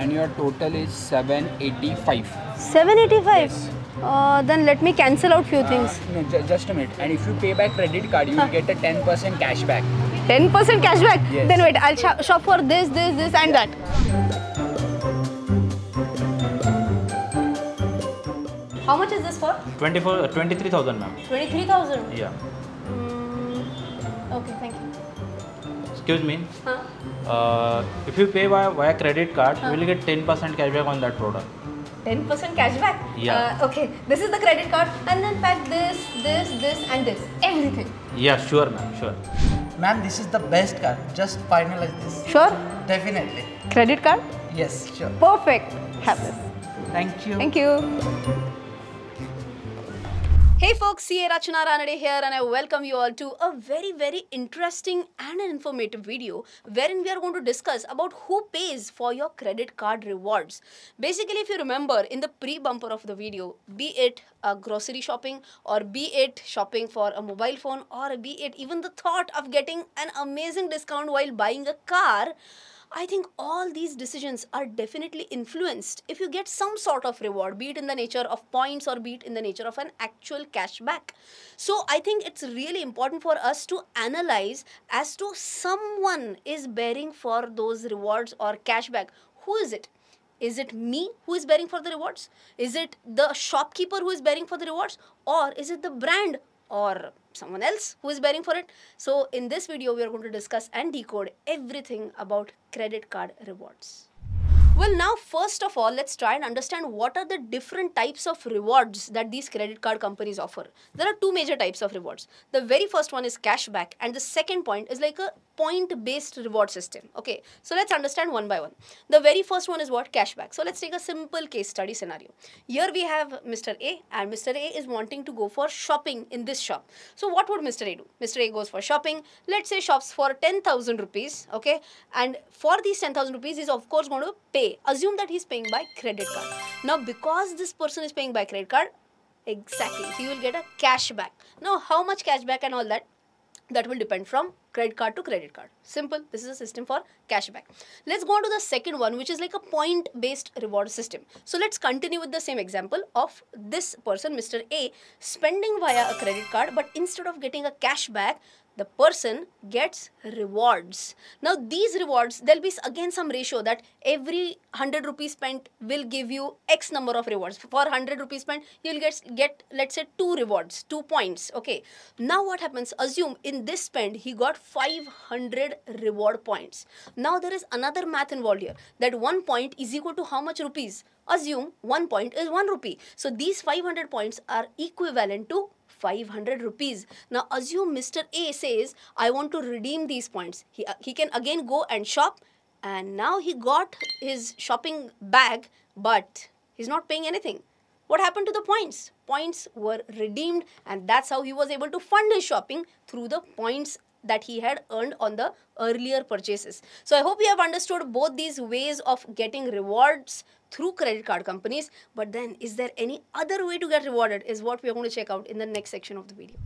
And your total is 785. 785 Yes. uh, then let me cancel out few Uh, things no, ju- just a minute. And if you pay by credit card, you will get a 10% cashback. 10% cashback Yes. then wait i'll shop, shop for this this this and that how much is this for 24, uh, 23,000 ma'am. 23000 Yeah. okay thank you Excuse me. huh? Uh, if you pay via, via credit card, you will get 10% cashback on that product. 10% cashback Yeah. uh, okay this is the credit card and then pack this this this and this everything Yeah, sure ma'am, sure. Ma'am, this is the best card. Just finalize this. sure Definitely. credit card Yes, sure. perfect have this Thank you. Thank you. Hey folks, CA Rachana Ranade here and I welcome you all to a very very interesting and an informative video wherein we are going to discuss about who pays for your credit card rewards. Basically, if you remember in the pre-bumper of the video, be it grocery shopping or be it shopping for a mobile phone or be it even the thought of getting an amazing discount while buying a car, I think all these decisions are definitely influenced if you get some sort of reward, be it in the nature of points or be it in the nature of an actual cashback. So I think it's really important for us to analyze as to someone is bearing for those rewards or cashback. Who is it? Is it me who is bearing for the rewards? Is it the shopkeeper who is bearing for the rewards? Or is it the brand or someone else who is bearing for it? So, in this video, we are going to discuss and decode everything about credit card rewards. Well, now, first of all, let's try and understand what are the different types of rewards that these credit card companies offer. There are two major types of rewards. The very first one is cashback, and the second point is like a point based reward system. Okay, so let's understand one by one. The very first one is what? Cashback. So let's take a simple case study scenario. Here we have Mr. A, and Mr. A is wanting to go for shopping in this shop. So what would Mr. A do? Mr. A goes for shopping, let's say shops for 10,000 rupees, okay, and for these 10,000 rupees, he's of course going to pay. Assume that he's paying by credit card. Now, because this person is paying by credit card, exactly, he will get a cashback. Now, how much cashback and all that? that will depend from credit card to credit card. Simple. This is a system for cashback. Let's go on to the second one, which is like a point based reward system. So let's continue with the same example of this person, Mr. A, spending via a credit card, but instead of getting a cashback, the person gets rewards. Now, these rewards, there'll be again some ratio that every 100 rupees spent will give you X number of rewards. For 100 rupees spent, you'll get, get let's say, two rewards, two points. Okay. Now, what happens? Assume in this spend, he got 500 reward points. Now, there is another math involved here that one point is equal to how much rupees? Assume one point is one rupee. So, these 500 points are equivalent to 500 rupees. Now assume Mr. A says, I want to redeem these points. He, uh, he can again go and shop and now he got his shopping bag but he's not paying anything. What happened to the points? Points were redeemed and that's how he was able to fund his shopping through the points that he had earned on the earlier purchases. So I hope you have understood both these ways of getting rewards through credit card companies. But then, is there any other way to get rewarded? Is what we are going to check out in the next section of the video.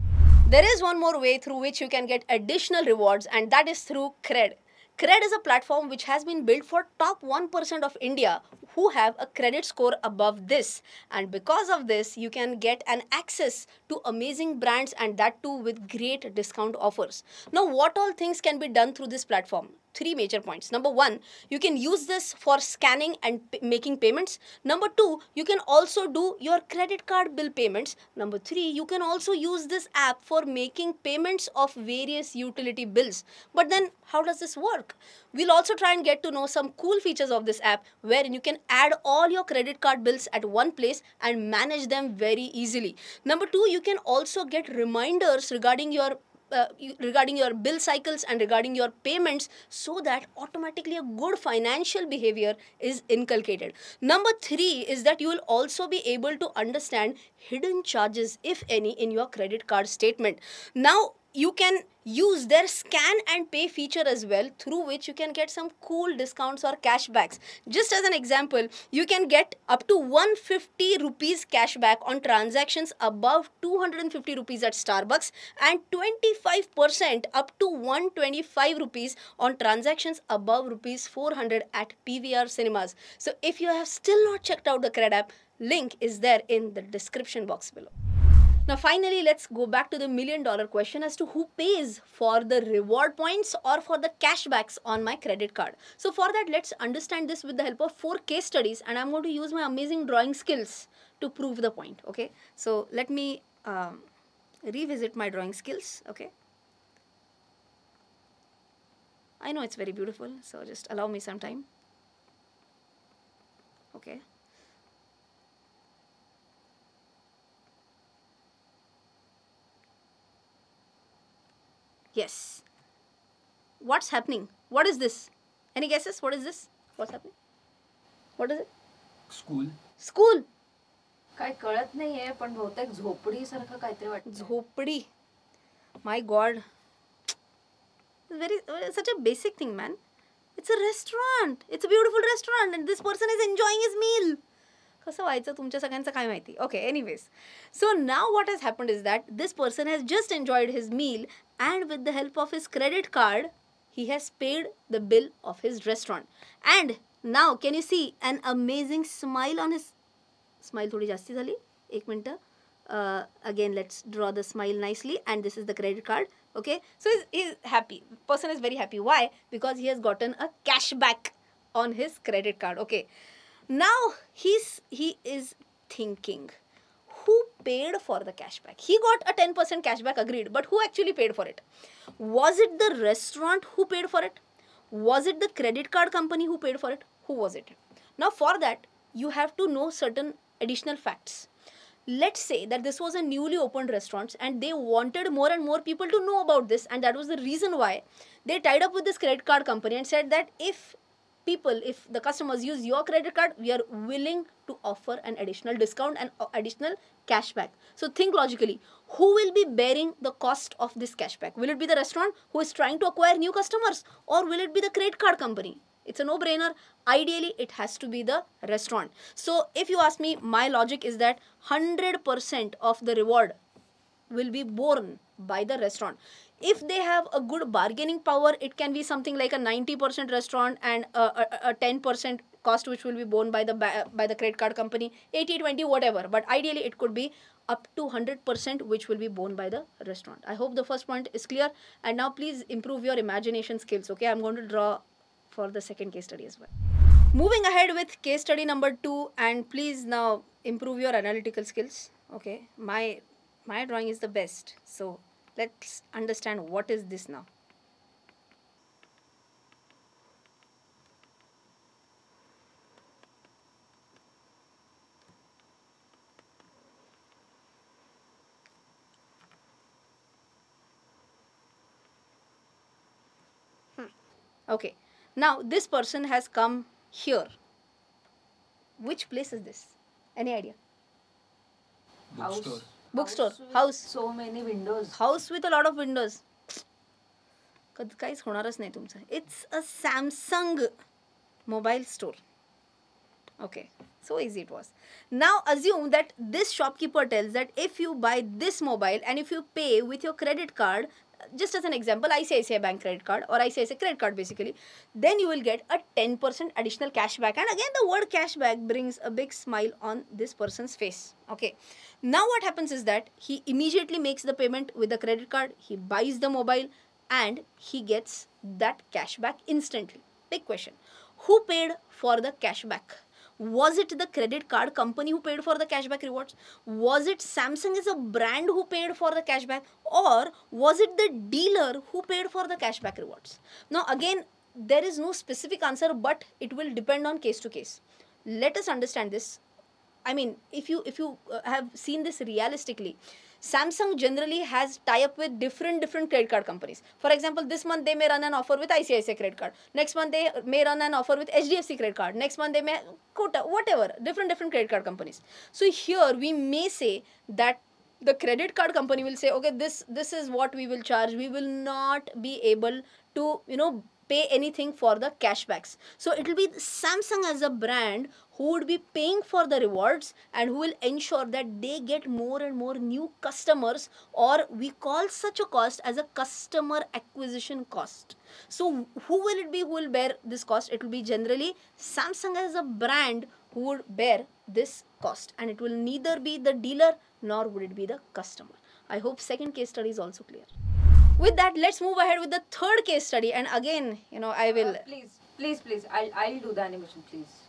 There is one more way through which you can get additional rewards, and that is through Cred. Cred is a platform which has been built for top 1% of India who have a credit score above this. And because of this, you can get an access to amazing brands and that too with great discount offers. Now, what all things can be done through this platform? Three major points. Number one, you can use this for scanning and making payments. Number two, you can also do your credit card bill payments. Number three, you can also use this app for making payments of various utility bills. But then, how does this work? We'll also try and get to know some cool features of this app wherein you can add all your credit card bills at one place and manage them very easily. Number two, you can also get reminders regarding your uh, regarding your bill cycles and regarding your payments so that automatically a good financial behavior is inculcated. Number three is that you will also be able to understand hidden charges, if any, in your credit card statement. Now, you can use their scan and pay feature as well through which you can get some cool discounts or cashbacks. Just as an example you can get up to 150 rupees cashback on transactions above 250 rupees at starbucks and 25% up to 125 rupees on transactions above rupees 400 at pvr cinemas. So if you have still not checked out the cred app link is there in the description box below now, finally, let's go back to the million dollar question as to who pays for the reward points or for the cashbacks on my credit card. So, for that, let's understand this with the help of four case studies, and I'm going to use my amazing drawing skills to prove the point. Okay, so let me um, revisit my drawing skills. Okay, I know it's very beautiful, so just allow me some time. Okay. Yes. What's happening? What is this? Any guesses? What is this? What's happening? What is it? School. School. काय कळत नाहीये पण बहुतेक झोपडी सारखं काहीतरी वाटत झोपडी my god it's very uh, such a basic thing man it's a restaurant it's a beautiful restaurant and this person is enjoying his meal कसं व्हायचं तुमच्या सगळ्यांचं काय माहिती okay anyways so now what has happened is that this person has just enjoyed his meal and with the help of his credit card he has paid the bill of his restaurant and now can you see an amazing smile on his smile थोडी जास्ती झाली एक मिनटं again let's draw the smile nicely and this is the credit card okay so is is happy person is very happy why because he has gotten a cashback on his credit card okay now he's he is thinking who paid for the cashback? He got a 10% cashback agreed but who actually paid for it? Was it the restaurant who paid for it? Was it the credit card company who paid for it? Who was it? Now for that you have to know certain additional facts. Let's say that this was a newly opened restaurant and they wanted more and more people to know about this and that was the reason why they tied up with this credit card company and said that if people if the customers use your credit card we are willing to offer an additional discount and uh, additional cashback. So think logically who will be bearing the cost of this cashback? Will it be the restaurant who is trying to acquire new customers or will it be the credit card company? It's a no brainer ideally it has to be the restaurant. So if you ask me my logic is that 100% of the reward will be borne by the restaurant if they have a good bargaining power it can be something like a 90% restaurant and a, a, a 10% cost which will be borne by the by the credit card company 80 20 whatever. But ideally it could be up to 100% which will be borne by the restaurant. I hope the first point is clear. And now please improve your imagination skills okay? I'm going to draw for the second case study as well. Moving ahead with case study number 2 and please now improve your analytical skills okay? My my drawing is the best so let's understand what is this now. Hmm. okay. Now this person has come here. Which place is this? Any idea? Bookstore. Book store house so many windows house with a lot of windows कधी काहीच होणारच नाही तुमचं. It's a Samsung mobile store okay so is it was now assume that this shopkeeper tells that if you buy this mobile and if you pay with your credit card just as an example ICICI bank credit card or ICICI credit card basically. Then you will get a 10% additional cashback. And again the word cashback brings a big smile on this person's face. Okay. Now what happens is that he immediately makes the payment with the credit card he buys the mobile and he gets that cashback instantly. Big question. Who paid for the cashback was it the credit card company who paid for the cashback rewards? Was it samsung as a brand who paid for the cashback? Or was it the dealer who paid for the cashback rewards? Now again there is no specific answer but it will depend on case to case. Let us understand this. I mean, if you if you uh, have seen this realistically, Samsung generally has tie up with different different credit card companies. For example, this month they may run an offer with ICICI credit card. Next month they may run an offer with HDFC credit card. Next month they may Kotak, whatever different different credit card companies. So here we may say that the credit card company will say okay this this is what we will charge we will not be able to you know pay anything for the cashbacks so it will be samsung as a brand who would be paying for the rewards and who will ensure that they get more and more new customers or we call such a cost as a customer acquisition cost. So who will it be who will bear this cost? It will be generally samsung as a brand who would bear this cost and it will neither be the dealer nor would it be the customer. I hope second case study is also clear. With that let's move ahead with the third case study and again you know i will Uh, please, please, please. I'll I'll do the animation, please,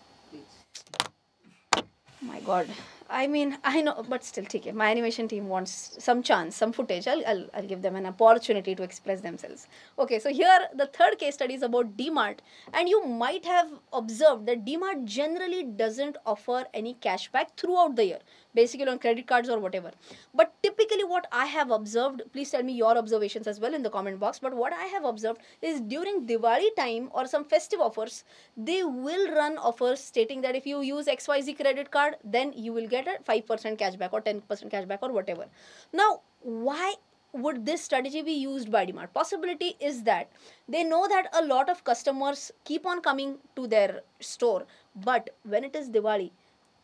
please. my god i mean i know but still okay my animation team wants some chance some footage. I'll, I'll, I'll give them an opportunity to express themselves. Okay so here the third case study is about dmart. And you might have observed that dmart generally doesn't offer any cashback throughout the year basically on credit cards or whatever. But typically what i have observed please tell me your observations as well in the comment box but what i have observed is during diwali time or some festive offers they will run offers stating that if you use xyz credit card then you will get a 5% cashback or 10% cashback or whatever. Now why would this strategy be used by dmart possibility is that they know that a lot of customers keep on coming to their store but when it is diwali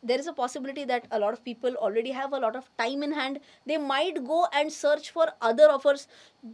there is a possibility that a lot of people already have a lot of time in hand they might go and search for other offers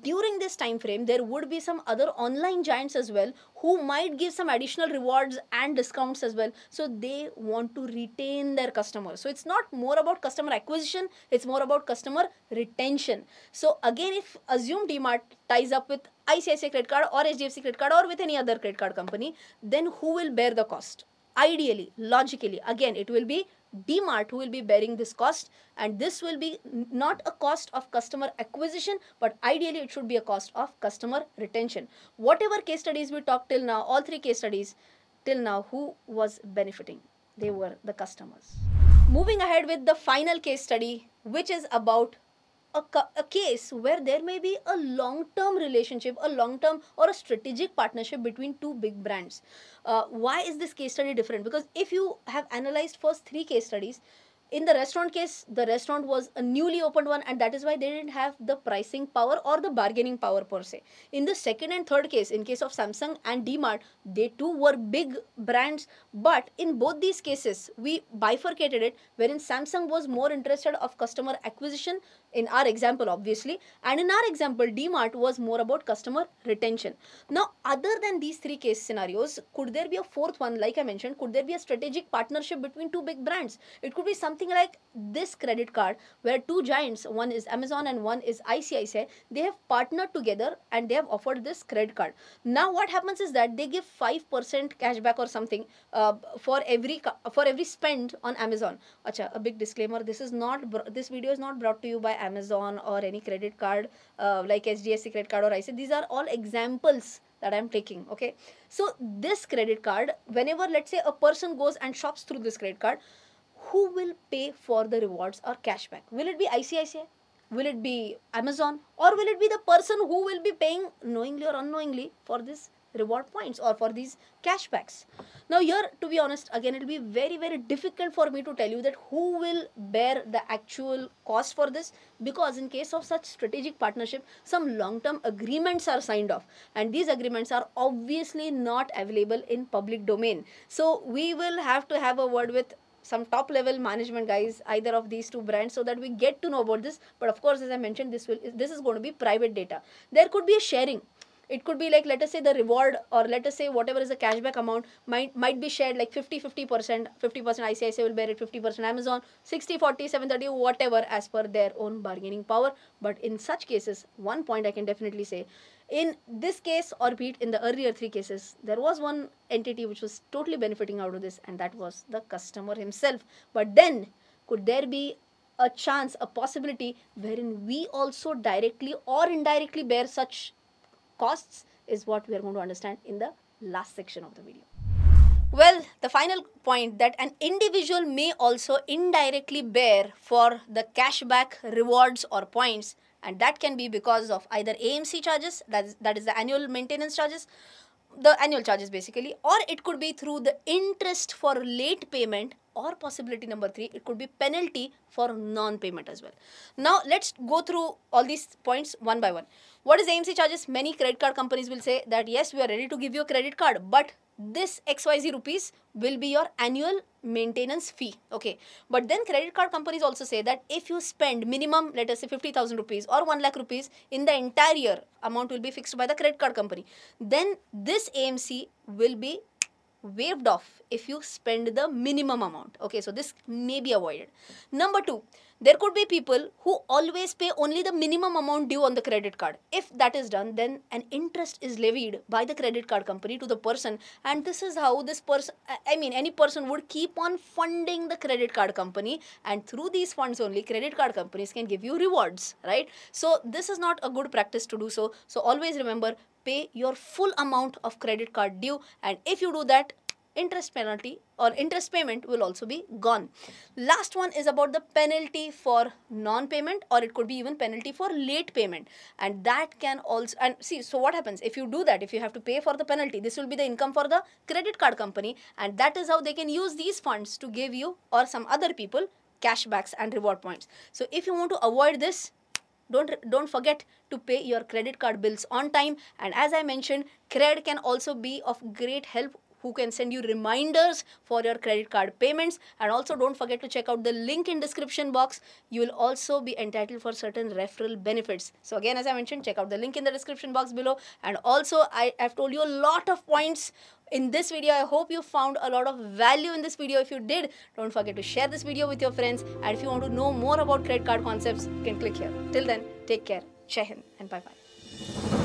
during this time frame there would be some other online giants as well who might give some additional rewards and discounts as well so they want to retain their customers so it's not more about customer acquisition it's more about customer retention so again if assume dmart ties up with ICICI credit card or HDFC credit card or with any other credit card company then who will bear the cost ideally logically again it will be dmart who will be bearing this cost and this will be not a cost of customer acquisition but ideally it should be a cost of customer retention. Whatever case studies we talked till now all three case studies till now who was benefiting? They were the customers. Moving ahead with the final case study which is about a, a case where there may be a long term relationship, a long term or a strategic partnership between two big brands. Uh, why is this case study different? Because if you have analyzed first three case studies, in the restaurant case, the restaurant was a newly opened one, and that is why they didn't have the pricing power or the bargaining power per se. In the second and third case, in case of Samsung and DMart, they too were big brands, but in both these cases, we bifurcated it, wherein Samsung was more interested of customer acquisition in our example obviously. And in our example dmart was more about customer retention. Now other than these three case scenarios could there be a fourth one like i mentioned could there be a strategic partnership between two big brands? It could be something like this credit card where two giants one is amazon and one is icici they have partnered together and they have offered this credit card. Now what happens is that they give 5% cashback or something uh, for every for every spend on amazon. Acha, a big disclaimer this is not this video is not brought to you by amazon or any credit card uh, like hdfc credit card or ICICI. these are all examples that i'm taking okay? So this credit card whenever let's say a person goes and shops through this credit card who will pay for the rewards or cashback? Will it be icici will it be amazon? Or will it be the person who will be paying knowingly or unknowingly for this reward points or for these cashbacks. Now here to be honest again it will be very very difficult for me to tell you that who will bear the actual cost for this because in case of such strategic partnership some long term agreements are signed off. And these agreements are obviously not available in public domain. So we will have to have a word with some top level management guys either of these two brands so that we get to know about this. But of course as i mentioned this will this is going to be private data. There could be a sharing it could be like let us say the reward or let us say whatever is the cashback amount might might be shared like 50 50 percent 50 percent icici will bear it 50 percent amazon 60 40 730 whatever as per their own bargaining power. But in such cases one point i can definitely say in this case or be it in the earlier three cases there was one entity which was totally benefiting out of this and that was the customer himself. But then could there be a chance a possibility wherein we also directly or indirectly bear such costs is what we are going to understand in the last section of the video. Well, the final point that an individual may also indirectly bear for the cashback rewards or points and that can be because of either AMC charges that is, that is the annual maintenance charges the annual charges basically or it could be through the interest for late payment or possibility number three, it could be penalty for non-payment as well. Now let's go through all these points one by one. What is AMC charges? Many credit card companies will say that yes, we are ready to give you a credit card, but this XYZ rupees will be your annual maintenance fee. Okay. But then credit card companies also say that if you spend minimum, let us say 50,000 rupees or 1 lakh rupees in the entire year, amount will be fixed by the credit card company. Then this AMC will be waived off if you spend the minimum amount. Okay, so this may be avoided. Number two, there could be people who always pay only the minimum amount due on the credit card. If that is done, then an interest is levied by the credit card company to the person, and this is how this person, I mean, any person would keep on funding the credit card company, and through these funds only, credit card companies can give you rewards, right? So, this is not a good practice to do so. So, always remember pay your full amount of credit card due and if you do that interest penalty or interest payment will also be gone. Last one is about the penalty for non-payment or it could be even penalty for late payment. And that can also and see so what happens? If you do that if you have to pay for the penalty this will be the income for the credit card company and that is how they can use these funds to give you or some other people cashbacks and reward points. So if you want to avoid this don't don't forget to pay your credit card bills on time. And as i mentioned cred can also be of great help who can send you reminders for your credit card payments. And also don't forget to check out the link in description box. You will also be entitled for certain referral benefits. So again as i mentioned check out the link in the description box below. And also i have told you a lot of points in this video. I hope you found a lot of value in this video. If you did don't forget to share this video with your friends. And if you want to know more about credit card concepts you can click here. Till then take care. Jai Hind and bye bye